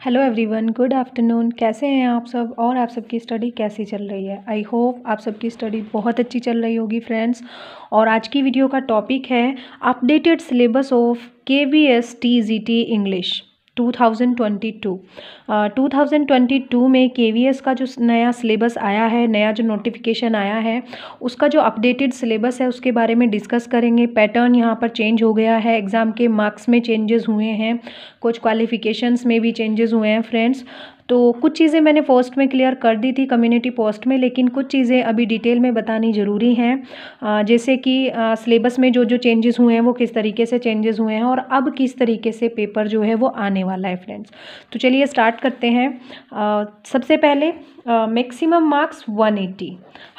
Hello everyone good afternoon कैसे हैं आप सब? और आप सबकी स्टडी कैसी चल रही है? आई होप आप सबकी स्टडी बहुत अच्छी चल रही होगी फ्रेंड्स और आज की वीडियो का टॉपिक है updated syllabus of K V S T G T English 2022 uh, 2022 में के का जो नया सिलेबस आया है नया जो नोटिफिकेशन आया है उसका जो अपडेटेड सिलेबस है उसके बारे में डिस्कस करेंगे। पैटर्न यहाँ पर चेंज हो गया है। एग्ज़ाम के मार्क्स में चेंजेस हुए हैं। कुछ क्वालिफिकेशंस में भी चेंजेस हुए हैं फ्रेंड्स तो कुछ चीज़ें मैंने पोस्ट में क्लियर कर दी थी कम्युनिटी पोस्ट में, लेकिन कुछ चीज़ें अभी डिटेल में बतानी ज़रूरी हैं। जैसे कि सिलेबस में जो जो चेंजेस हुए हैं, वो किस तरीके से चेंजेस हुए हैं और अब किस तरीके से पेपर जो है वो आने वाला है फ्रेंड्स तो चलिए स्टार्ट करते हैं। सबसे पहले मैक्सिमम मार्क्स 180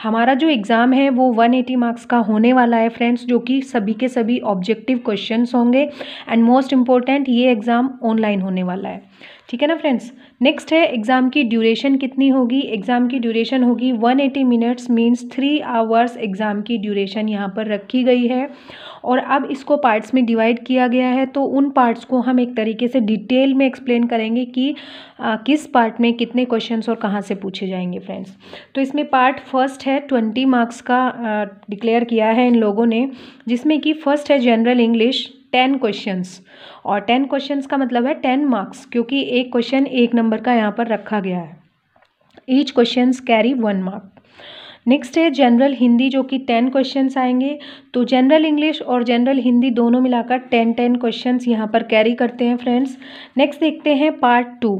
हमारा जो एग्ज़ाम है, वो 180 मार्क्स का होने वाला है फ्रेंड्स जो कि सभी के सभी ऑब्जेक्टिव क्वेश्चंस होंगे। एंड मोस्ट इंपॉर्टेंट ये एग्ज़ाम ऑनलाइन होने वाला है। ठीक है ना फ्रेंड्स नेक्स्ट है एग्ज़ाम की ड्यूरेशन कितनी होगी? एग्ज़ाम की ड्यूरेशन होगी 180 minutes means three hours exam की ड्यूरेशन यहाँ पर रखी गई है। और अब इसको पार्ट्स में डिवाइड किया गया है तो उन पार्ट्स को हम एक तरीके से डिटेल में एक्सप्लेन करेंगे कि आ, किस पार्ट में कितने क्वेश्चंस और कहाँ से पूछे जाएँगे फ्रेंड्स तो इसमें पार्ट फ़र्स्ट है ट्वेंटी मार्क्स का डिक्लेयर किया है इन लोगों ने जिसमें कि फ़र्स्ट है जनरल इंग्लिश टेन क्वेश्चंस। और टेन क्वेश्चंस का मतलब है टेन मार्क्स, क्योंकि एक क्वेश्चन एक नंबर का यहाँ पर रखा गया है। Each questions carry one mark next है जनरल हिंदी जो कि टेन क्वेश्चंस आएँगे। तो जनरल इंग्लिश और जनरल हिंदी दोनों मिलाकर टेन टेन क्वेश्चंस यहाँ पर कैरी करते हैं फ्रेंड्स नेक्स्ट देखते हैं पार्ट टू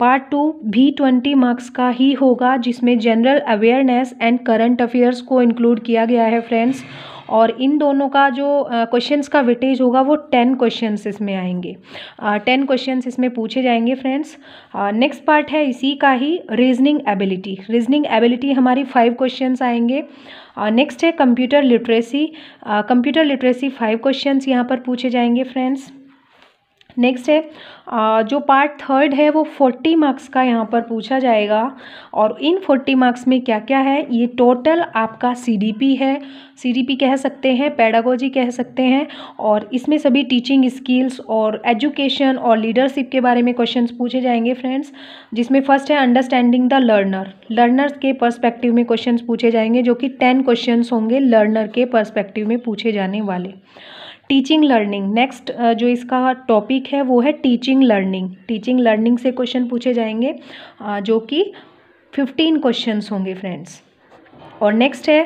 पार्ट टू भी ट्वेंटी मार्क्स का ही होगा जिसमें general awareness and current affairs को इंक्लूड किया गया है फ्रेंड्स और इन दोनों का जो क्वेश्चंस का वेटेज होगा वो टेन क्वेश्चंस इसमें आएँगे. टेन uh, क्वेश्चंस इसमें पूछे जाएँगे फ्रेंड्स नेक्स्ट पार्ट है इसी का ही रीजनिंग एबिलिटी रीजनिंग एबिलिटी हमारी फाइव क्वेश्चंस आएँगे. नेक्स्ट है computer literacy computer literacy five questions यहाँ पर पूछे जाएँगे फ्रेंड्स नेक्स्ट है जो पार्ट थर्ड है, वो फोर्टी मार्क्स का यहाँ पर पूछा जाएगा। और इन फोर्टी मार्क्स में क्या क्या है? ये टोटल आपका सीडीपी है। सीडीपी कह सकते हैं पैडागोजी कह सकते हैं। और इसमें सभी टीचिंग स्किल्स और एजुकेशन और लीडरशिप के बारे में क्वेश्चंस पूछे जाएँगे फ्रेंड्स जिसमें फ़र्स्ट है अंडरस्टैंडिंग द लर्नर लर्नर्स के पर्सपेक्टिव में क्वेश्चन पूछे जाएँगे, जो कि टेन क्वेश्चन होंगे लर्नर के पर्सपेक्टिव में पूछे जाने वाले। टीचिंग लर्निंग नेक्स्ट जो इसका टॉपिक है, वो है टीचिंग लर्निंग टीचिंग लर्निंग से क्वेश्चन पूछे जाएँगे जो कि फिफ्टीन क्वेश्चंस होंगे फ्रेंड्स और नेक्स्ट है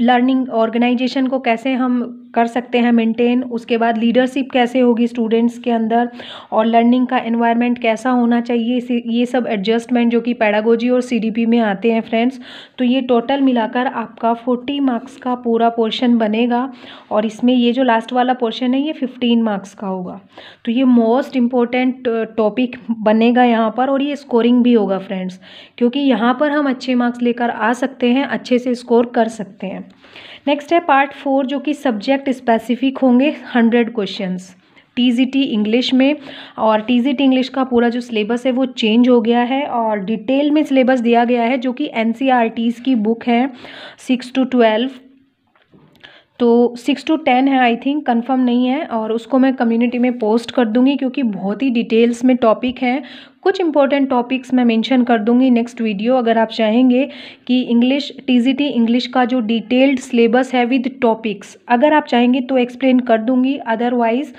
लर्निंग ऑर्गेनाइजेशन को कैसे हम कर सकते हैं मेंटेन उसके बाद लीडरशिप कैसे होगी स्टूडेंट्स के अंदर? और लर्निंग का एनवायरनमेंट कैसा होना चाहिए? ये सब एडजस्टमेंट जो कि पैडागोजी और सीडीपी में आते हैं फ्रेंड्स तो ये टोटल मिलाकर आपका फोर्टी मार्क्स का पूरा पोर्शन बनेगा। और इसमें ये जो लास्ट वाला पोर्शन है, ये फिफ्टीन मार्क्स का होगा। तो ये मोस्ट इम्पोर्टेंट टॉपिक बनेगा यहाँ पर और ये स्कोरिंग भी होगा फ्रेंड्स क्योंकि यहाँ पर हम अच्छे मार्क्स लेकर आ सकते हैं, अच्छे से स्कोर कर सकते हैं। नेक्स्ट है पार्ट फोर जो कि सब्जेक्ट स्पेसिफिक होंगे हंड्रेड क्वेश्चंस टीजीटी इंग्लिश में, और टीजीटी इंग्लिश का पूरा जो सिलेबस है, वो चेंज हो गया है, और डिटेल में सिलेबस दिया गया है, जो कि एन की बुक है सिक्स टू ट्वेल्व तो सिक्स टू टेन है आई थिंक कंफर्म नहीं है और उसको मैं कम्युनिटी में पोस्ट कर दूँगी क्योंकि बहुत ही डिटेल्स में टॉपिक हैं। कुछ इंपॉर्टेंट टॉपिक्स मैं मेंशन कर दूँगी नेक्स्ट वीडियो अगर आप चाहेंगे कि इंग्लिश टीजीटी इंग्लिश का जो डिटेल्ड सिलेबस है विद टॉपिक्स अगर आप चाहेंगे तो एक्सप्लेन कर दूँगी अदरवाइज़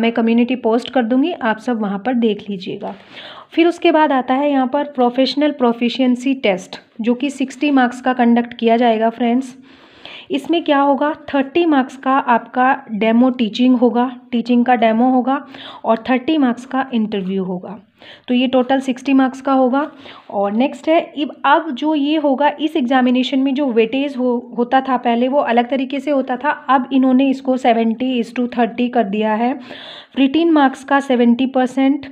मैं कम्युनिटी पोस्ट कर दूँगी, आप सब वहाँ पर देख लीजिएगा। फिर उसके बाद आता है यहाँ पर प्रोफेशनल प्रोफिशियंसी टेस्ट जो कि सिक्सटी मार्क्स का कंडक्ट किया जाएगा फ्रेंड्स इसमें क्या होगा? थर्टी मार्क्स का आपका डेमो टीचिंग होगा, टीचिंग का डेमो होगा और थर्टी मार्क्स का इंटरव्यू होगा। तो ये टोटल सिक्सटी मार्क्स का होगा। और नेक्स्ट है अब जो ये होगा, इस एग्जामिनेशन में जो वेटेज हो, होता था पहले, वो अलग तरीके से होता था। अब इन्होंने इसको सेवेंटी इस टू थर्टी कर दिया है। रिटीन मार्क्स का सेवेंटी परसेंट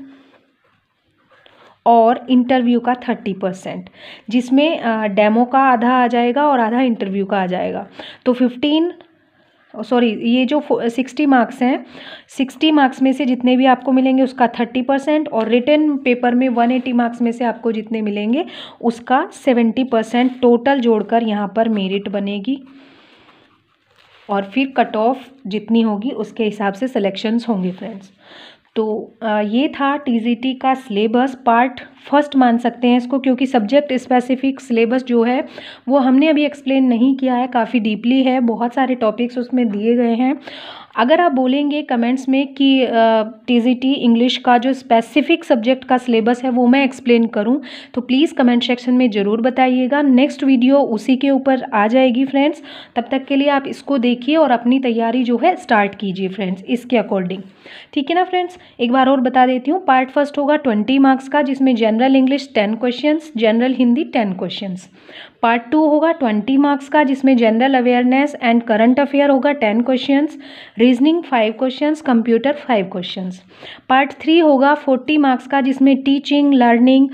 और इंटरव्यू का थर्टी परसेंट जिसमें डेमो का आधा आ जाएगा और आधा इंटरव्यू का आ जाएगा। तो फिफ्टीन सॉरी ये जो सिक्सटी मार्क्स हैं सिक्सटी मार्क्स में से जितने भी आपको मिलेंगे उसका थर्टी परसेंट और रिटर्न पेपर में वन एटी मार्क्स में से आपको जितने मिलेंगे उसका सेवेंटी परसेंट टोटल जोड़कर यहाँ पर मेरिट बनेगी। और फिर कट ऑफ़ जितनी होगी उसके हिसाब से सिलेक्शंस होंगे फ्रेंड्स तो ये था टीजीटी का सिलेबस पार्ट फ़र्स्ट मान सकते हैं इसको, क्योंकि सब्जेक्ट स्पेसिफिक सिलेबस जो है, वो हमने अभी एक्सप्लेन नहीं किया है, काफ़ी डीपली है, बहुत सारे टॉपिक्स उसमें दिए गए हैं। अगर आप बोलेंगे कमेंट्स में कि टीजीटी इंग्लिश का जो स्पेसिफिक सब्जेक्ट का सिलेबस है, वो मैं एक्सप्लेन करूँ तो प्लीज़ कमेंट सेक्शन में ज़रूर बताइएगा। नेक्स्ट वीडियो उसी के ऊपर आ जाएगी फ्रेंड्स तब तक के लिए आप इसको देखिए और अपनी तैयारी जो है स्टार्ट कीजिए फ्रेंड्स इसके अकॉर्डिंग ठीक है ना फ्रेंड्स एक बार और बता देती हूँ। पार्ट फ़र्स्ट होगा ट्वेंटी मार्क्स का, जिसमें general English ten question general Hindi ten question part two होगा ट्वेंटी मार्क्स का, जिसमें general awareness and current affair होगा ten questions reasoning five questions computer five questions part three होगा forty marks का, जिसमें teaching learning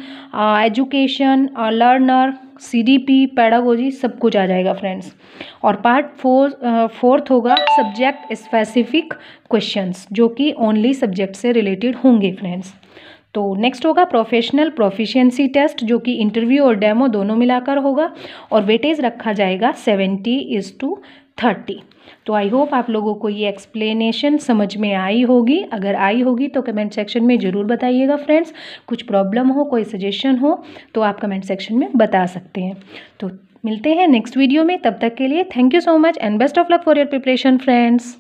education learner C D P pedagogy सब कुछ आ जाएगा फ्रेंड्स और पार्ट फोर फोर्थ होगा सब्जेक्ट स्पेसिफिक क्वेश्चंस जो कि ओनली सब्जेक्ट से रिलेटेड होंगे फ्रेंड्स तो नेक्स्ट होगा प्रोफेशनल प्रोफिशिएंसी टेस्ट जो कि इंटरव्यू और डेमो दोनों मिलाकर होगा और वेटेज रखा जाएगा सेवेंटी इज़ टू थर्टी तो आई होप आप लोगों को ये एक्सप्लेनेशन समझ में आई होगी। अगर आई होगी तो कमेंट सेक्शन में ज़रूर बताइएगा फ्रेंड्स कुछ प्रॉब्लम हो, कोई सजेशन हो तो आप कमेंट सेक्शन में बता सकते हैं। तो मिलते हैं नेक्स्ट वीडियो में। तब तक के लिए thank you so much and best of luck for your preparation friends